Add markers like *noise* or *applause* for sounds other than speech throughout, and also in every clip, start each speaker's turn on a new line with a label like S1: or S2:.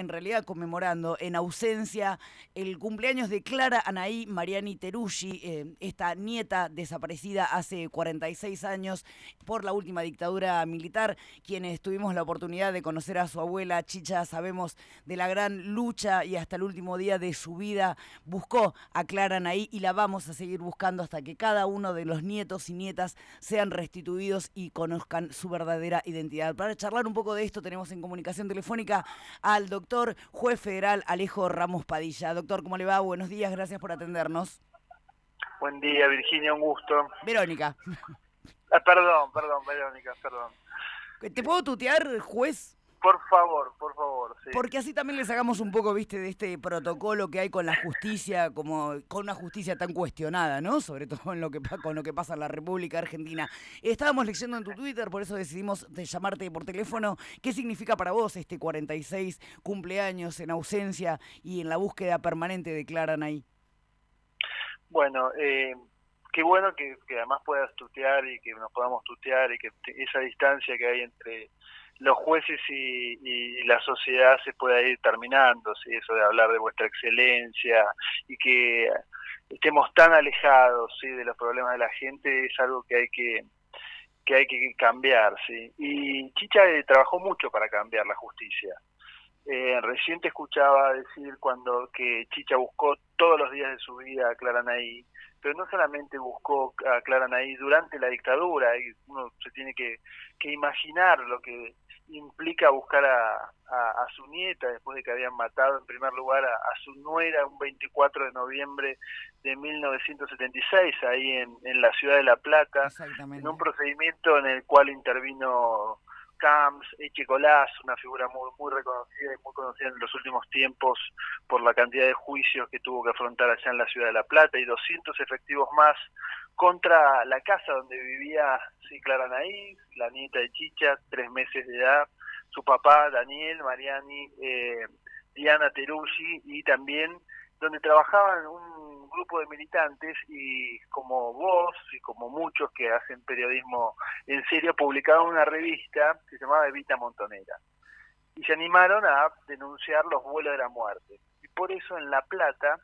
S1: en realidad conmemorando en ausencia el cumpleaños de Clara Anaí Mariani Teruggi, eh, esta nieta desaparecida hace 46 años por la última dictadura militar, quienes tuvimos la oportunidad de conocer a su abuela Chicha, sabemos de la gran lucha y hasta el último día de su vida buscó a Clara Anaí y la vamos a seguir buscando hasta que cada uno de los nietos y nietas sean restituidos y conozcan su verdadera identidad. Para charlar un poco de esto tenemos en comunicación telefónica al doctor juez federal Alejo Ramos Padilla. Doctor, ¿cómo le va? Buenos días, gracias por atendernos.
S2: Buen día, Virginia, un gusto.
S1: Verónica.
S2: Ah, perdón, perdón, Verónica, perdón.
S1: ¿Te puedo tutear, juez?
S2: Por favor, por favor. Sí.
S1: Porque así también le sacamos un poco, viste, de este protocolo que hay con la justicia, como con una justicia tan cuestionada, ¿no? Sobre todo en lo que, con lo que pasa en la República Argentina. Estábamos leyendo en tu Twitter, por eso decidimos de llamarte por teléfono. ¿Qué significa para vos este 46 cumpleaños en ausencia y en la búsqueda permanente de Clara ahí?
S2: Bueno, eh, qué bueno que, que además puedas tutear y que nos podamos tutear y que esa distancia que hay entre los jueces y, la sociedad se pueda ir terminando, ¿sí? eso de hablar de vuestra excelencia y que estemos tan alejados ¿sí? de los problemas de la gente es algo que hay que que hay que cambiar, ¿sí? Y Chicha eh, trabajó mucho para cambiar la justicia. Eh, recién te escuchaba decir cuando que Chicha buscó todos los días de su vida a Clara Naí, pero no solamente buscó a Clara Naí durante la dictadura, y uno se tiene que, que imaginar lo que implica buscar a, a, su nieta después de que habían matado en primer lugar a, su nuera un 24 de noviembre de 1976 ahí en, en la ciudad de La Plata, en un procedimiento en el cual intervino Camps, Echecolás, una figura muy, muy reconocida y muy conocida en los últimos tiempos por la cantidad de juicios que tuvo que afrontar allá en la ciudad de La Plata y 200 efectivos más contra la casa donde vivía sí, Clara Naís, la nieta de Chicha, tres meses de edad, su papá Daniel, Mariani, eh, Diana Teruggi y también donde trabajaban un grupo de militantes y como vos y como muchos que hacen periodismo en serio publicaban una revista que se llamaba Evita Montonera. Y se animaron a denunciar los vuelos de la muerte. Y por eso en La Plata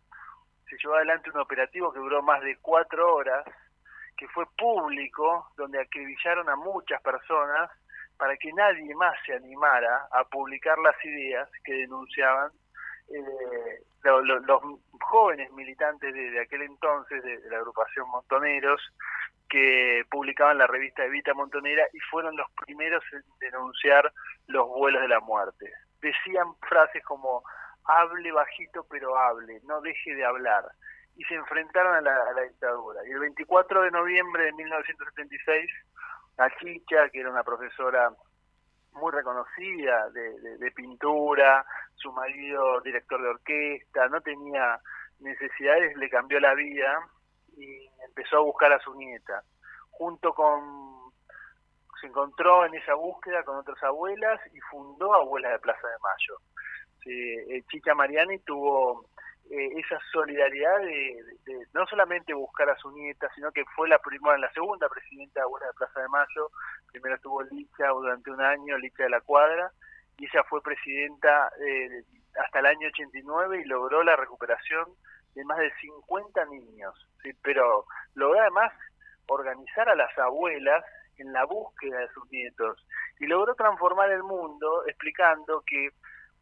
S2: se llevó adelante un operativo que duró más de cuatro horas que fue público donde acribillaron a muchas personas para que nadie más se animara a publicar las ideas que denunciaban eh, los jóvenes militantes de, aquel entonces, de, la agrupación Montoneros, que publicaban la revista Evita Montonera y fueron los primeros en denunciar los vuelos de la muerte. Decían frases como hable bajito pero hable, no deje de hablar. Y se enfrentaron a la, la dictadura. Y el 24 de noviembre de 1976, a Chicha, que era una profesora muy reconocida de, de, pintura, su marido director de orquesta, no tenía necesidades, le cambió la vida y empezó a buscar a su nieta. Junto con, se encontró en esa búsqueda con otras abuelas y fundó Abuelas de Plaza de Mayo. Sí, Chicha Mariani tuvo eh, esa solidaridad de, no solamente buscar a su nieta, sino que fue la primera, la segunda presidenta de de Plaza de Mayo, primero estuvo Licha durante un año, Licha de la Cuadra, y ella fue presidenta eh, hasta el año 89 y logró la recuperación de más de 50 niños, ¿sí? pero logró además organizar a las abuelas en la búsqueda de sus nietos y logró transformar el mundo explicando que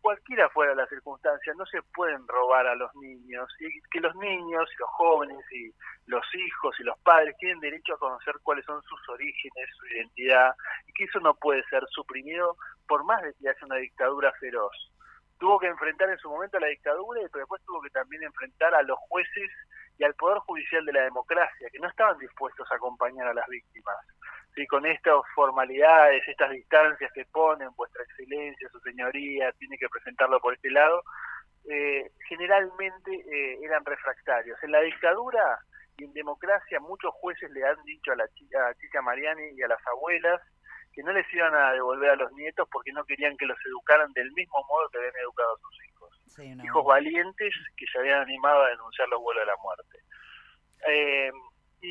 S2: cualquiera fuera la circunstancia, no se pueden robar a los niños, y que los niños y los jóvenes y los hijos y los padres tienen derecho a conocer cuáles son sus orígenes, su identidad, y que eso no puede ser suprimido por más de que haya una dictadura feroz. Tuvo que enfrentar en su momento a la dictadura, pero después tuvo que también enfrentar a los jueces y al Poder Judicial de la democracia, que no estaban dispuestos a acompañar a las víctimas y con estas formalidades, estas distancias que ponen, vuestra excelencia, su señoría, tiene que presentarlo por este lado, eh, generalmente eh, eran refractarios. En la dictadura y en democracia muchos jueces le han dicho a la chica, a chica Mariani y a las abuelas que no les iban a devolver a los nietos porque no querían que los educaran del mismo modo que habían educado a sus hijos. Hijos valientes que se habían animado a denunciar los vuelos de la muerte. Eh,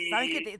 S1: ¿Sabes que te,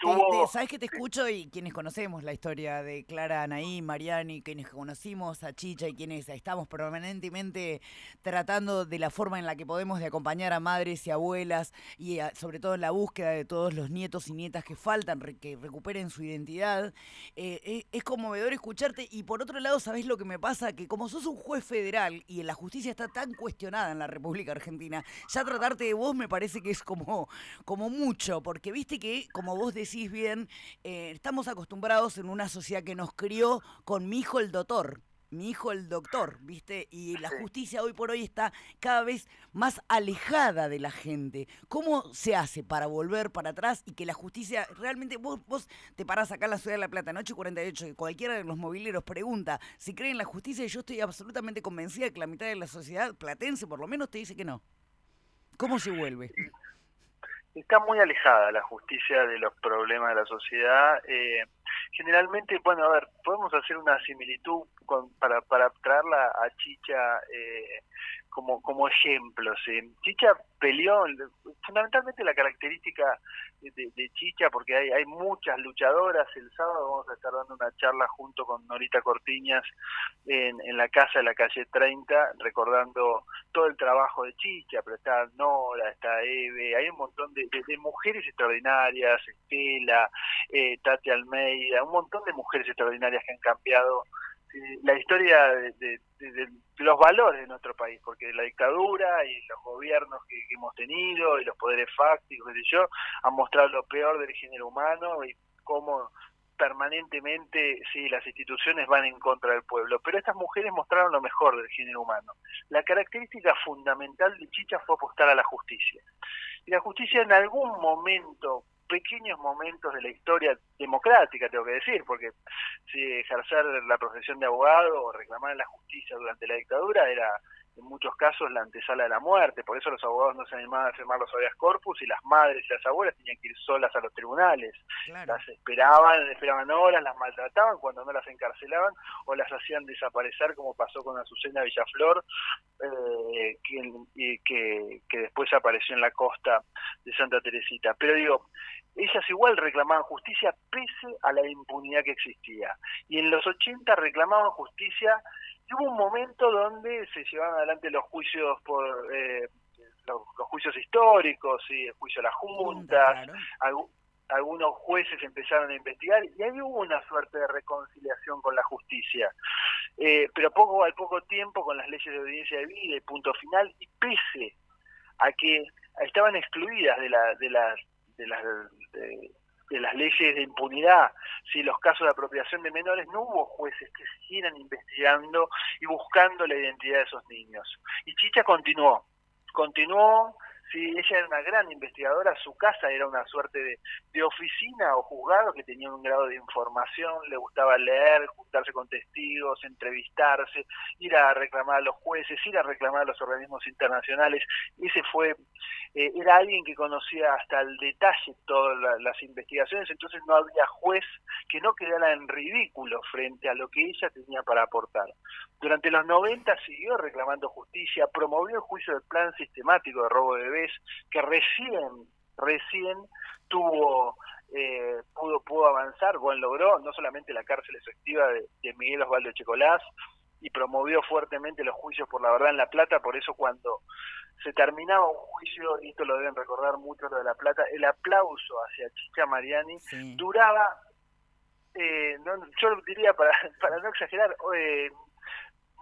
S1: ¿Sabes que te escucho y quienes conocemos la historia de Clara Anaí, Mariani, quienes conocimos a Chicha y quienes estamos permanentemente tratando de la forma en la que podemos de acompañar a madres y abuelas y sobre todo en la búsqueda de todos los nietos y nietas que faltan, que recuperen su identidad, eh, eh, es conmovedor escucharte y por otro lado, ¿sabes lo que me pasa? Que como sos un juez federal y la justicia está tan cuestionada en la República Argentina, ya tratarte de vos me parece que es como, como mucho, porque viste que como vos decís bien, eh, estamos acostumbrados en una sociedad que nos crió con mi hijo el doctor mi hijo el doctor, ¿viste? Y la justicia hoy por hoy está cada vez más alejada de la gente. ¿Cómo se hace para volver para atrás y que la justicia realmente, vos, vos te parás acá en la ciudad de La Plata, noche 48, y cualquiera de los mobileros pregunta si creen en la justicia y yo estoy absolutamente convencida que la mitad de la sociedad platense por lo menos te dice que no. ¿Cómo se vuelve?
S2: Está muy alejada la justicia de los problemas de la sociedad. Eh, generalmente, bueno, a ver, podemos hacer una similitud con, para, para traerla a Chicha eh, como, como ejemplos. Chicha peleó, fundamentalmente la característica de, Chicha, porque hay, hay muchas luchadoras, el sábado vamos a estar dando una charla junto con Norita Cortiñas en, en la casa de la calle 30, recordando todo el trabajo de Chicha, pero está Nora, está Eve, hay un montón de, mujeres extraordinarias, Estela, eh, Tati Almeida, un montón de mujeres extraordinarias que han cambiado la historia de, los valores de nuestro país, porque la dictadura y los gobiernos que, hemos tenido y los poderes fácticos, qué yo, han mostrado lo peor del género humano y cómo permanentemente sí las instituciones van en contra del pueblo, pero estas mujeres mostraron lo mejor del género humano. La característica fundamental de Chicha fue apostar a la justicia. Y la justicia en algún momento pequeños momentos de la historia democrática, tengo que decir, porque si ejercer la profesión de abogado o reclamar la justicia durante la dictadura era en muchos casos la antesala de la muerte, por eso los abogados no se animaban a firmar los habeas corpus y las madres y las abuelas tenían que ir solas a los tribunales. Las esperaban, esperaban horas, las maltrataban cuando no las encarcelaban o las hacían desaparecer como pasó con Azucena Villaflor, eh, que, que, que después apareció en la costa de Santa Teresita. Pero digo, ellas igual reclamaban justicia pese a la impunidad que existía. Y en los 80 reclamaban justicia y hubo un momento donde se llevaban adelante los juicios por eh, los, juicios históricos, y el juicio a las juntas, algunos jueces empezaron a investigar y ahí hubo una suerte de reconciliación con la justicia. Eh, pero poco al poco tiempo con las leyes de audiencia de vida y punto final y pese a que estaban excluidas de, la, de las de las de, las leyes de impunidad, si los casos de apropiación de menores, no hubo jueces que siguieran investigando y buscando la identidad de esos niños. Y Chicha continuó, continuó, Sí, ella era una gran investigadora, su casa era una suerte de, oficina o juzgado que tenía un grado de información, le gustaba leer, juntarse con testigos, entrevistarse, ir a reclamar a los jueces, ir a reclamar a los organismos internacionales. Ese fue, eh, era alguien que conocía hasta el detalle todas las investigaciones, entonces no había juez que no quedara en ridículo frente a lo que ella tenía para aportar. Durante los 90 siguió reclamando justicia, promovió el juicio del plan sistemático de robo de bebés, que recién, recién tuvo, eh, pudo, pudo avanzar, bueno, logró no solamente la cárcel efectiva de, Miguel Osvaldo Checolás, y promovió fuertemente los juicios por la verdad en La Plata, por eso cuando se terminaba un juicio, y esto lo deben recordar mucho lo de La Plata, el aplauso hacia Chicha Mariani duraba, eh, yo diría para, para no exagerar, eh,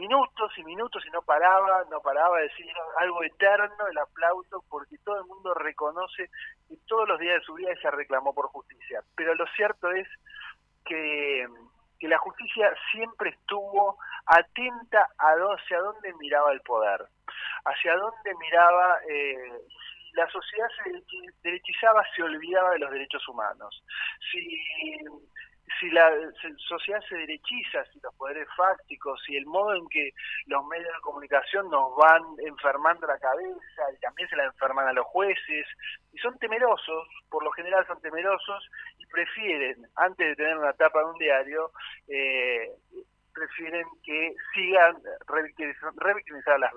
S2: minutos y minutos y no paraba, no paraba de decir algo eterno el aplauso porque todo el mundo reconoce que todos los días de su vida ella reclamó por justicia. Pero lo cierto es que, que la justicia siempre estuvo atenta a hacia dónde miraba el poder, hacia dónde miraba... Eh, la sociedad se derechizaba, se olvidaba de los derechos humanos. Si si la sociedad se derechiza, si los poderes fácticos, si el modo en que los medios de comunicación nos van enfermando la cabeza y también se la enferman a los jueces, y son temerosos, por lo general son temerosos y prefieren, antes de tener una tapa de un diario, eh, prefieren que sigan revictimizar a las,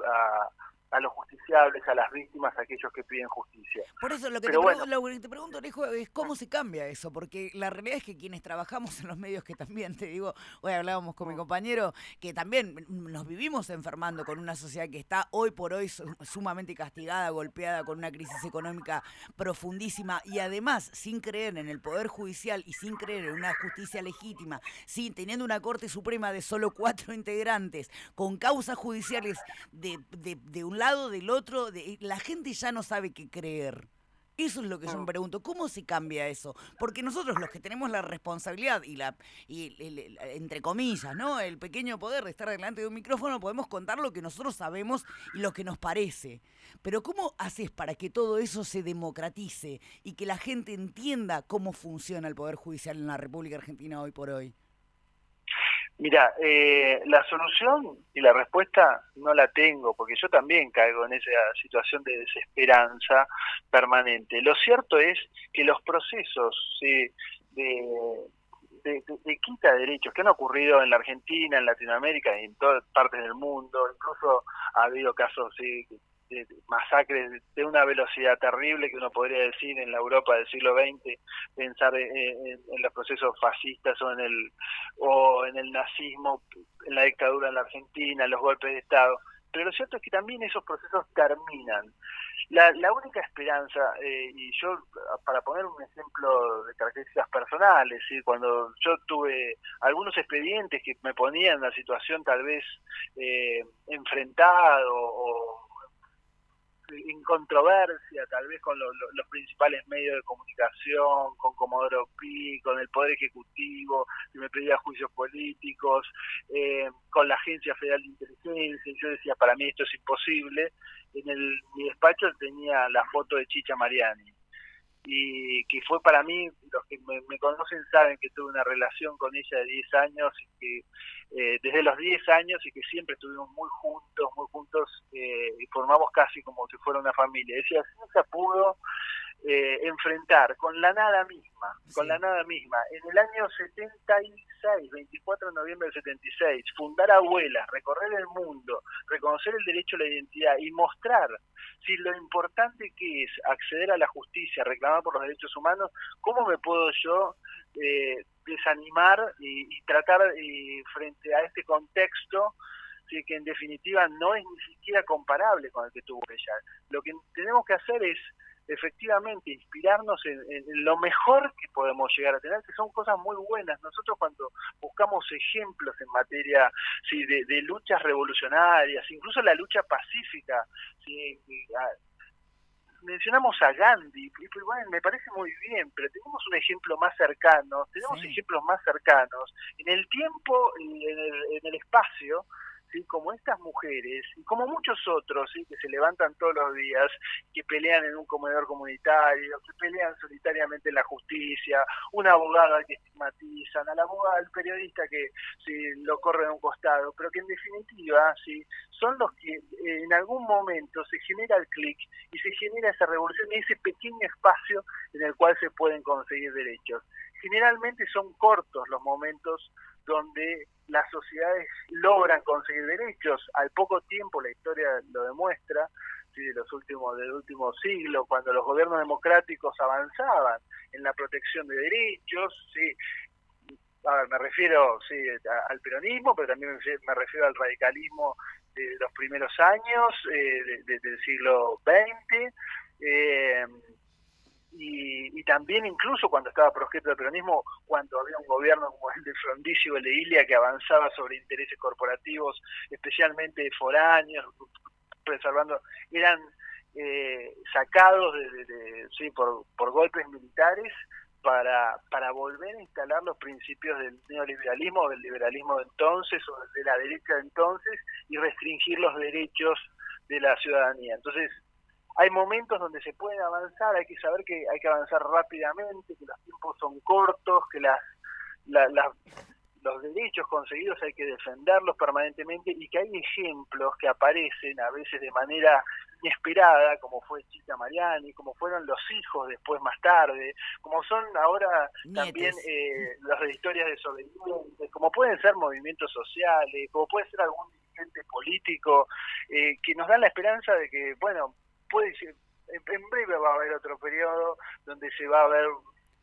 S2: los justiciables, a las víctimas, a aquellos que piden justicia.
S1: Por eso lo que, te, pregunto, Alejo, es cómo se cambia eso, porque la realidad es que quienes trabajamos en los medios, que también te digo, hoy hablábamos con mi compañero, que también nos vivimos enfermando con una sociedad que está hoy por hoy sumamente castigada, golpeada, con una crisis económica profundísima y además sin creer en el Poder Judicial y sin creer en una justicia legítima, sin teniendo una Corte Suprema de solo cuatro integrantes, con causas judiciales de, de, de un lado del otro, de, la gente ya no sabe qué creer. Eso es lo que yo me pregunto, ¿cómo se cambia eso? Porque nosotros los que tenemos la responsabilidad y la y entre comillas, ¿no? El pequeño poder de estar delante de un micrófono podemos contar lo que nosotros sabemos y lo que nos parece. Pero ¿cómo haces para que todo eso se democratice y que la gente entienda cómo funciona el poder judicial en la República Argentina hoy por hoy?
S2: Mira, eh, la solución y la respuesta no la tengo, porque yo también caigo en esa situación de desesperanza permanente. Lo cierto es que los procesos de, de, quita de derechos que han ocurrido en la Argentina, en Latinoamérica y en todas partes del mundo, incluso ha habido casos sí, masacres de una velocidad terrible que uno podría decir en la Europa del siglo XX, pensar en, los procesos fascistas o en el o en el nazismo, en la dictadura en la Argentina, en los golpes de Estado. Pero lo cierto es que también esos procesos terminan. La, la única esperanza, eh, y yo, para poner un ejemplo de características personales, cuando yo tuve algunos expedientes que me ponían en una situación tal vez eh, enfrentado o en controversia tal vez con los principales medios de comunicación, con Comodoro Pi, con el Poder Ejecutivo, que me pedía juicios políticos, eh, con la Agencia Federal de Inteligencia, y yo decía, para mí esto es imposible. En el, mi despacho tenía la foto de Chicha Mariani y que fue para mí, los que me, conocen saben que tuve una relación con ella de 10 años y que eh, desde los 10 años y que siempre estuvimos muy juntos, muy juntos eh, y formamos casi como si fuera una familia. Decía, se pudo eh, enfrentar con la nada misma, con la nada misma, en el año 76, 24 de noviembre del 76, fundar abuelas, recorrer el mundo, reconocer el derecho a la identidad y mostrar si lo importante que es acceder a la justicia, reclamar por los derechos humanos, ¿cómo me puedo yo eh, desanimar y, tratar eh, frente a este contexto que en definitiva no es ni siquiera comparable con el que tuvo ella? Lo que tenemos que hacer es efectivamente inspirarnos en, lo mejor que podemos llegar a tener, que son cosas muy buenas. Nosotros cuando buscamos ejemplos en materia sí, de, luchas revolucionarias, incluso la lucha pacífica, sí, mencionamos a Gandhi, y bueno, me parece muy bien, pero tenemos un ejemplo más cercano, tenemos ejemplos más cercanos en el tiempo y en el, en el espacio como estas mujeres y como muchos otros ¿sí? que se levantan todos los días, que pelean en un comedor comunitario, que pelean solitariamente en la justicia, una abogada que estigmatizan, a la abogada, al periodista que sí, lo corre a un costado, pero que en definitiva sí son los que eh, en algún momento se genera el clic y se genera esa revolución y ese pequeño espacio en el cual se pueden conseguir derechos. Generalmente son cortos los momentos donde las sociedades logran conseguir derechos. Al poco tiempo, la historia lo demuestra, ¿sí? de los últimos del último siglo, cuando los gobiernos democráticos avanzaban en la protección de derechos, sí. A ver, me refiero sí, al peronismo, pero también me refiero al radicalismo de los primeros años eh, del siglo XX. Eh, y, también incluso cuando estaba proscrito el peronismo, cuando había un gobierno como el de Frondizi o de Ilia que avanzaba sobre intereses corporativos, especialmente foráneos, preservando, eran eh, sacados de, sí, por, por golpes militares para, para volver a instalar los principios del neoliberalismo, del liberalismo de entonces o de la derecha de entonces y restringir los derechos de la ciudadanía. Entonces, hay momentos donde se puede avanzar, hay que saber que hay que avanzar rápidamente, que los tiempos son cortos, que las, los derechos conseguidos hay que defenderlos permanentemente y que hay ejemplos que aparecen a veces de manera inesperada, como fue Chica Mariani, como fueron los hijos después más tarde, como son ahora también eh, las historias de sobrevivientes, como pueden ser movimientos sociales, como puede ser algún dirigente político, eh, que nos dan la esperanza de que, bueno, ser, en breve va a haber otro periodo donde se va a ver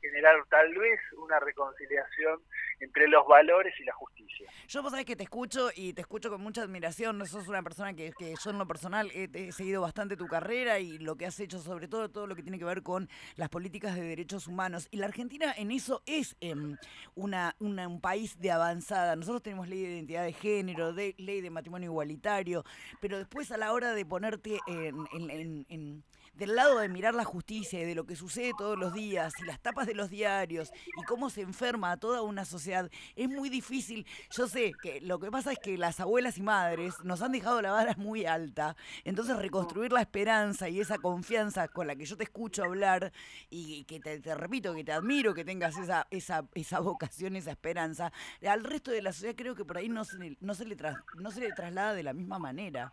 S2: generar tal vez una reconciliación entre los valores y la justicia.
S1: Yo vos sabés que te escucho y te escucho con mucha admiración, sos una persona que, yo en lo personal he, seguido bastante tu carrera y lo que has hecho, sobre todo todo lo que tiene que ver con las políticas de derechos humanos. Y la Argentina en eso es em, una, un país de avanzada. Nosotros tenemos ley de identidad de género, de, ley de matrimonio igualitario, pero después a la hora de ponerte en del lado de mirar la justicia y de lo que sucede todos los días y las tapas de los diarios y cómo se enferma a toda una sociedad, es muy difícil. Yo sé que lo que pasa es que las abuelas y madres nos han dejado la vara muy alta, entonces reconstruir la esperanza y esa confianza con la que yo te escucho hablar y que te, repito, que te admiro que tengas esa, esa, esa vocación, esa esperanza, al resto de la sociedad creo que por ahí no se, no se, le, no se le traslada de la misma manera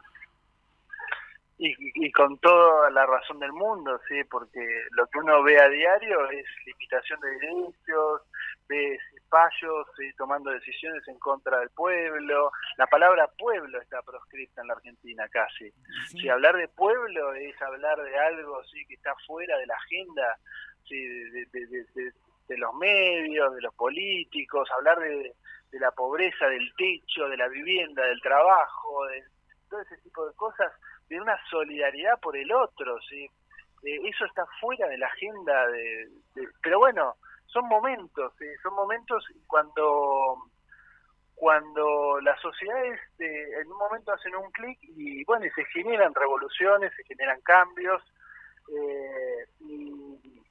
S2: y, con toda la razón del mundo, sí, porque lo que uno ve a diario es limitación de derechos, ve fallos tomando decisiones en contra del pueblo. La palabra pueblo está proscripta en la Argentina casi. Si hablar de pueblo es hablar de algo sí que está fuera de la agenda sí, de, los medios, de los políticos, hablar de, de la pobreza, del techo, de la vivienda, del trabajo, de todo ese tipo de cosas de una solidaridad por el otro, ¿sí? Eh, eso está fuera de la agenda de, pero bueno, son momentos, son momentos cuando cuando las sociedades en un momento hacen un clic y bueno, y se generan revoluciones, se generan cambios, eh, y,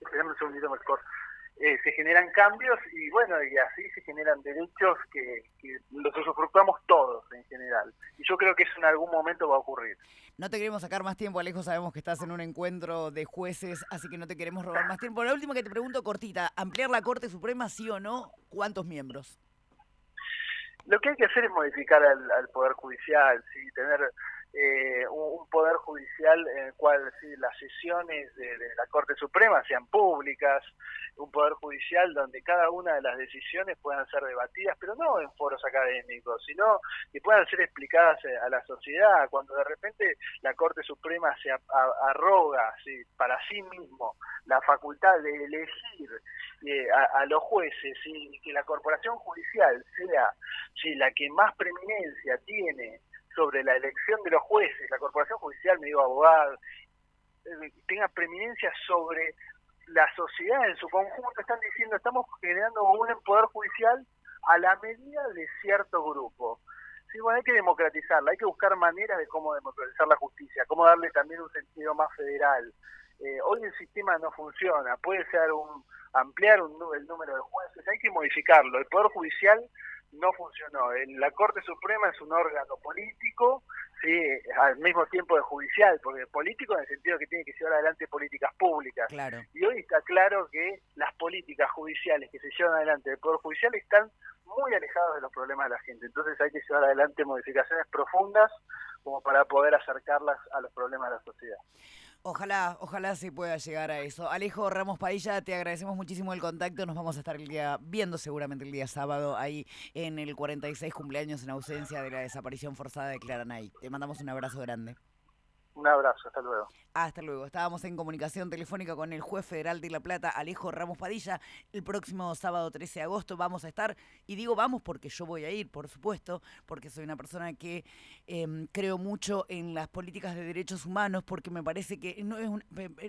S2: un segundito mejor. Eh, se generan cambios y bueno, y así se generan derechos que, los usufructuamos todos en general. Y yo creo que eso en algún momento va a ocurrir.
S1: No te queremos sacar más tiempo, Alejo, sabemos que estás en un encuentro de jueces, así que no te queremos robar más tiempo. La última que te pregunto cortita, ¿ampliar la Corte Suprema sí o no? ¿Cuántos miembros?
S2: Lo que hay que hacer es modificar al, Poder Judicial, ¿sí? tener eh, un, poder judicial en el cual sí, las sesiones de, la Corte Suprema sean públicas, un poder judicial donde cada una de las decisiones puedan ser debatidas, pero no en foros académicos, sino que puedan ser explicadas eh, a la sociedad. Cuando de repente la Corte Suprema se arroga ¿sí? para sí mismo la facultad de elegir eh, a, los jueces y que la corporación judicial sea ¿sí? la que más preeminencia tiene sobre la elección de los jueces, la corporación judicial, me digo abogado, eh, tenga preeminencia sobre la sociedad en su conjunto, están diciendo, estamos generando un poder judicial a la medida de cierto grupo. Sí, bueno, hay que democratizarla, hay que buscar maneras de cómo democratizar la justicia, cómo darle también un sentido más federal. Eh, hoy el sistema no funciona, puede ser un ampliar el número de jueces, hay que modificarlo. El Poder Judicial no funcionó. La Corte Suprema es un órgano político, sí, al mismo tiempo de judicial, porque político en el sentido que tiene que llevar adelante políticas públicas. Y hoy está claro que las políticas judiciales que se llevan adelante del Poder Judicial están muy alejados de los problemas de la gente. Entonces hay que llevar adelante modificaciones profundas como para poder acercarlas a los problemas de la sociedad.
S1: Ojalá, ojalá se pueda llegar a eso. Alejo Ramos Padilla, te agradecemos muchísimo el contacto. Nos vamos a estar el día viendo seguramente el día sábado ahí en el 46 cumpleaños en ausencia de la desaparición forzada de Claranay. Te mandamos un abrazo grande.
S2: Un abrazo, hasta luego.
S1: Hasta luego. Estábamos en comunicación telefónica con el juez federal de La Plata, Alejo Ramos Padilla. El próximo sábado 13 de agosto vamos a estar, y digo vamos porque yo voy a ir, por supuesto, porque soy una persona que em, creo mucho en las políticas de derechos humanos, porque me parece que no es, un,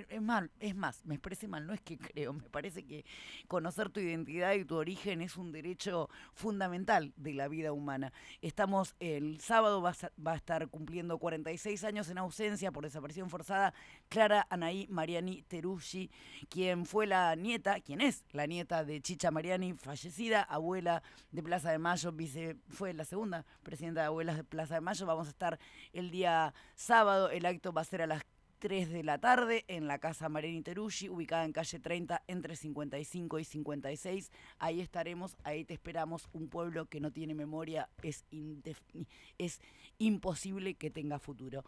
S1: es mal, es más, me parece mal, no es que *laughs* creo, me parece que conocer tu identidad y tu origen es un derecho fundamental de la vida humana. Estamos el sábado, va va a estar cumpliendo 46 años en ausencia por desaparición forzada Clara Anaí Mariani Teruggi, quien fue la nieta, quien es la nieta de Chicha Mariani, fallecida, abuela de Plaza de Mayo, vice, fue la segunda presidenta de abuelas de Plaza de Mayo. Vamos a estar el día sábado, el acto va a ser a las 3 de la tarde en la casa Mariani Teruggi, ubicada en calle 30 entre 55 y 56. Ahí estaremos, ahí te esperamos. Un pueblo que no tiene memoria es, es imposible que tenga futuro.